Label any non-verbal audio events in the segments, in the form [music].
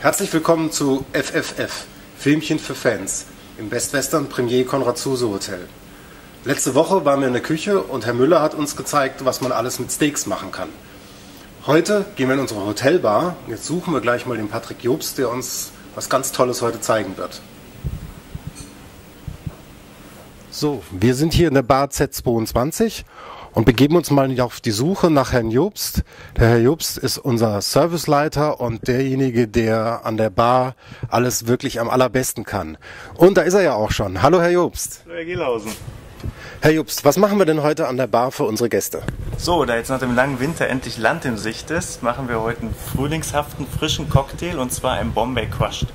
Herzlich willkommen zu FFF, Filmchen für Fans, im Best Western Premier Konrad Zuse Hotel. Letzte Woche waren wir in der Küche und Herr Müller hat uns gezeigt, was man alles mit Steaks machen kann. Heute gehen wir in unsere Hotelbar. Jetzt suchen wir gleich mal den Patrick Jobst, der uns was ganz Tolles heute zeigen wird. So, wir sind hier in der Bar Z22 und begeben uns mal auf die Suche nach Herrn Jobst. Der Herr Jobst ist unser Serviceleiter und derjenige, der an der Bar alles wirklich am allerbesten kann. Und da ist er ja auch schon. Hallo Herr Jobst. Hallo Herr Gielhausen. Herr Jobst, was machen wir denn heute an der Bar für unsere Gäste? So, da jetzt nach dem langen Winter endlich Land in Sicht ist, machen wir heute einen frühlingshaften, frischen Cocktail und zwar einen Bombay Crushed.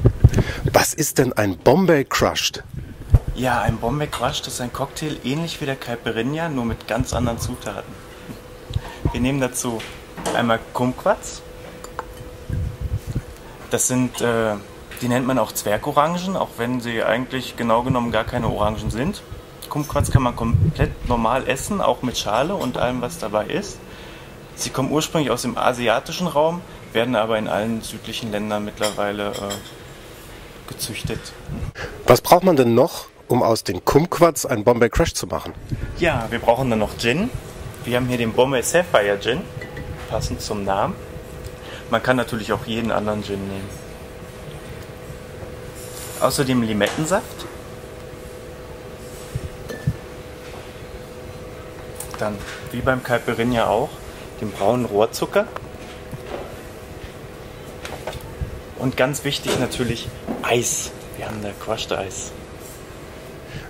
Was ist denn ein Bombay Crushed? Ja, ein Bombay Crushed ist ein Cocktail ähnlich wie der Caipirinha, nur mit ganz anderen Zutaten. Wir nehmen dazu einmal Kumquats. Das sind, äh, die nennt man auch Zwergorangen, auch wenn sie eigentlich genau genommen gar keine Orangen sind. Kumquats kann man komplett normal essen, auch mit Schale und allem, was dabei ist. Sie kommen ursprünglich aus dem asiatischen Raum, werden aber in allen südlichen Ländern mittlerweile äh, gezüchtet. Was braucht man denn noch, um aus den Kumquats einen Bombay Crash zu machen? Ja, wir brauchen dann noch Gin. Wir haben hier den Bombay Sapphire Gin, passend zum Namen. Man kann natürlich auch jeden anderen Gin nehmen. Außerdem Limettensaft. Dann, wie beim Caipirinha auch, den braunen Rohrzucker. Und ganz wichtig natürlich Eis. Wir haben da Crushed Eis.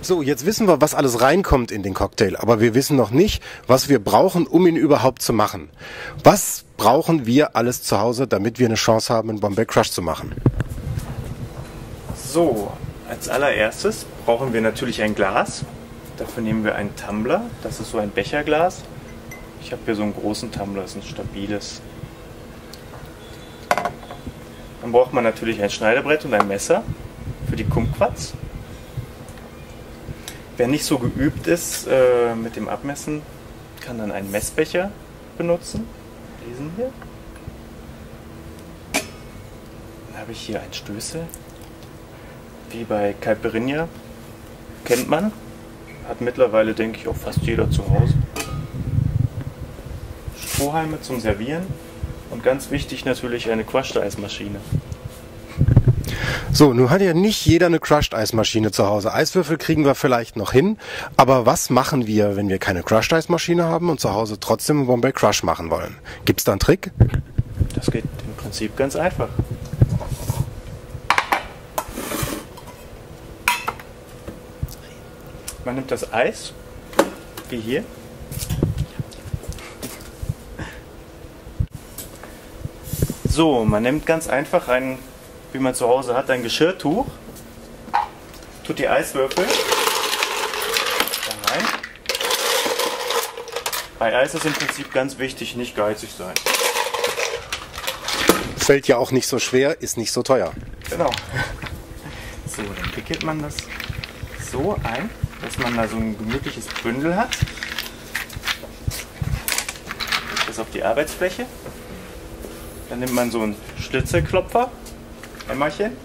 So, jetzt wissen wir, was alles reinkommt in den Cocktail, aber wir wissen noch nicht, was wir brauchen, um ihn überhaupt zu machen. Was brauchen wir alles zu Hause, damit wir eine Chance haben, einen Bombay Crush zu machen? So, als allererstes brauchen wir natürlich ein Glas. Dafür nehmen wir einen Tumbler. Das ist so ein Becherglas. Ich habe hier so einen großen Tumbler, das ist ein stabiles. Dann braucht man natürlich ein Schneidebrett und ein Messer für die Kumquats. Wer nicht so geübt ist äh, mit dem Abmessen, kann dann einen Messbecher benutzen. Diesen hier. Dann habe ich hier einen Stößel. Wie bei Caipirinha. Kennt man. Hat mittlerweile, denke ich, auch fast jeder zu Hause. Strohhalme zum Servieren. Und ganz wichtig natürlich eine Crushed-Eismaschine. So, nun hat ja nicht jeder eine Crushed-Eismaschine zu Hause. Eiswürfel kriegen wir vielleicht noch hin, aber was machen wir, wenn wir keine Crushed-Eismaschine haben und zu Hause trotzdem einen Bombay Crush machen wollen? Gibt es da einen Trick? Das geht im Prinzip ganz einfach. Man nimmt das Eis, wie hier. So, man nimmt ganz einfach ein, wie man zu Hause hat, ein Geschirrtuch, tut die Eiswürfel da rein. Bei Eis ist im Prinzip ganz wichtig, nicht geizig sein. Fällt ja auch nicht so schwer, ist nicht so teuer. Genau. [laughs] So, dann wickelt man das so ein, dass man da so ein gemütliches Bündel hat. Das auf die Arbeitsfläche. Dann nimmt man so einen Schlitzelklopfer, Hämmerchen.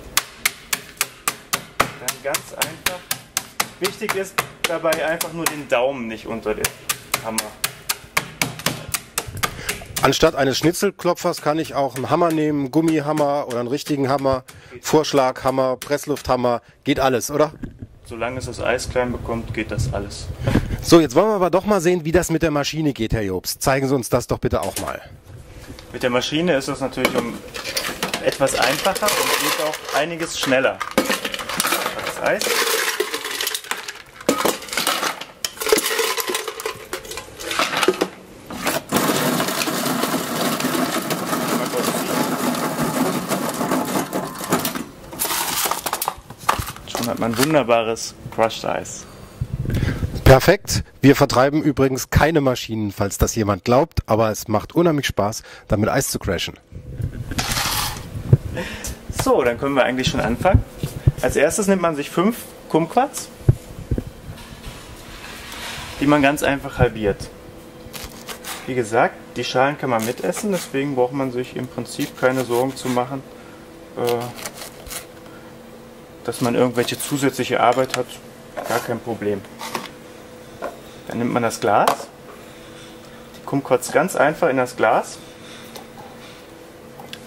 Dann ganz einfach. Wichtig ist dabei einfach nur den Daumen nicht unter den Hammer. Anstatt eines Schnitzelklopfers kann ich auch einen Hammer nehmen, Gummihammer oder einen richtigen Hammer, Vorschlaghammer, Presslufthammer, geht alles, oder? Solange es das Eis klein bekommt, geht das alles. [laughs] So, jetzt wollen wir aber doch mal sehen, wie das mit der Maschine geht, Herr Jobst. Zeigen Sie uns das doch bitte auch mal. Mit der Maschine ist es natürlich um etwas einfacher und geht auch einiges schneller. Das ziehen. Schon hat man wunderbares Crushed Eis. Perfekt. Wir vertreiben übrigens keine Maschinen, falls das jemand glaubt, aber es macht unheimlich Spaß, damit Eis zu crashen. So, dann können wir eigentlich schon anfangen. Als erstes nimmt man sich fünf Kumquats, die man ganz einfach halbiert. Wie gesagt, die Schalen kann man mitessen, deswegen braucht man sich im Prinzip keine Sorgen zu machen, äh, dass man irgendwelche zusätzliche Arbeit hat, gar kein Problem. Dann nimmt man das Glas, die Kumquats ganz einfach in das Glas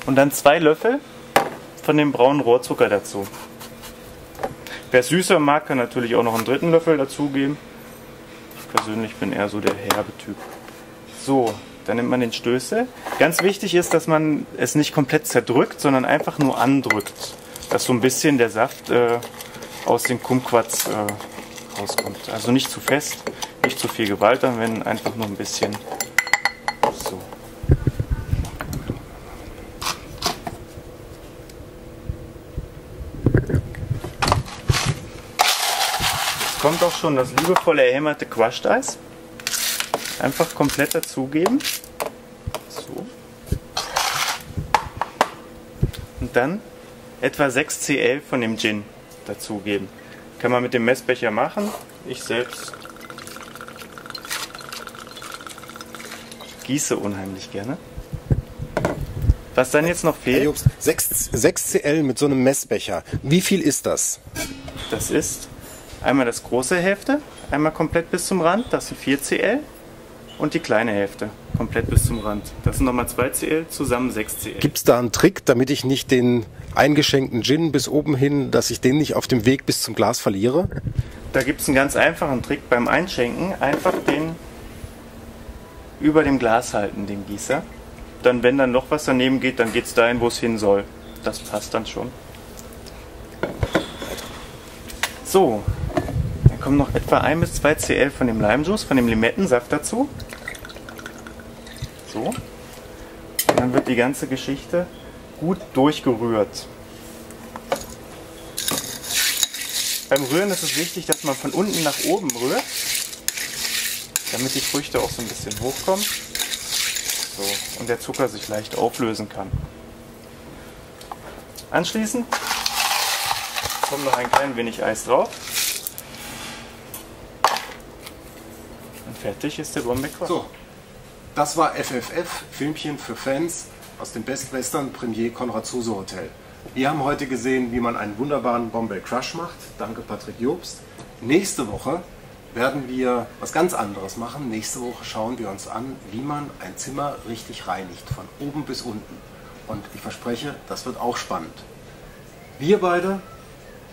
und dann zwei Löffel von dem braunen Rohrzucker dazu. Wer süßer mag, kann natürlich auch noch einen dritten Löffel dazugeben. Ich persönlich bin eher so der herbe Typ. So, dann nimmt man den Stößel. Ganz wichtig ist, dass man es nicht komplett zerdrückt, sondern einfach nur andrückt, dass so ein bisschen der Saft äh, aus dem Kumquats äh, rauskommt. Also nicht zu fest, nicht zu viel Gewalt anwenden, einfach nur ein bisschen kommt auch schon das liebevolle erhämmerte Crushed Eis. Einfach komplett dazugeben. So. Und dann etwa 6 Cl von dem Gin dazugeben. Kann man mit dem Messbecher machen. Ich selbst gieße unheimlich gerne. Was dann jetzt noch fehlt, Jobst, 6, 6 Cl mit so einem Messbecher. Wie viel ist das? das ist einmal das große Hälfte, einmal komplett bis zum Rand, das sind 4 Cl. Und die kleine Hälfte, komplett bis zum Rand. Das sind nochmal 2 Cl, zusammen 6 Cl. Gibt es da einen Trick, damit ich nicht den eingeschenkten Gin bis oben hin, dass ich den nicht auf dem Weg bis zum Glas verliere? Da gibt es einen ganz einfachen Trick beim Einschenken. Einfach den über dem Glas halten, den Gießer. Dann, wenn dann noch was daneben geht, dann geht es dahin, wo es hin soll. Das passt dann schon. So, kommen noch etwa 1 bis 2 Cl von dem Limejuice, von dem Limettensaft dazu. So. Und dann wird die ganze Geschichte gut durchgerührt. Beim Rühren ist es wichtig, dass man von unten nach oben rührt, damit die Früchte auch so ein bisschen hochkommen. So, und der Zucker sich leicht auflösen kann. Anschließend kommt noch ein klein wenig Eis drauf. Fertig ist der Bombay Quash. So, das war FFF, Filmchen für Fans aus dem Best Western Premier Konrad Zuse Hotel. Wir haben heute gesehen, wie man einen wunderbaren Bombay Crush macht. Danke Patrick Jobst. Nächste Woche werden wir was ganz anderes machen. Nächste Woche schauen wir uns an, wie man ein Zimmer richtig reinigt, von oben bis unten. Und ich verspreche, das wird auch spannend. Wir beide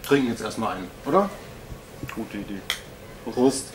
trinken jetzt erstmal einen, oder? Gute Idee. Prost.